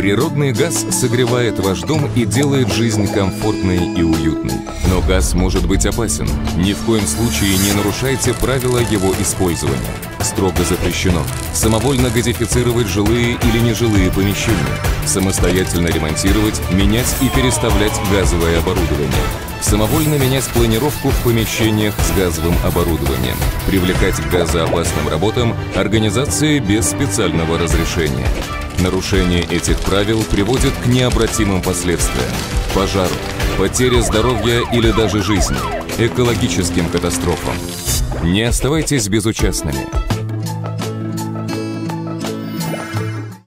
Природный газ согревает ваш дом и делает жизнь комфортной и уютной. Но газ может быть опасен. Ни в коем случае не нарушайте правила его использования. Строго запрещено самовольно газифицировать жилые или нежилые помещения, самостоятельно ремонтировать, менять и переставлять газовое оборудование, самовольно менять планировку в помещениях с газовым оборудованием, привлекать к газоопасным работам организации без специального разрешения. Нарушение этих правил приводит к необратимым последствиям – пожару, потере здоровья или даже жизни, экологическим катастрофам. Не оставайтесь безучастными.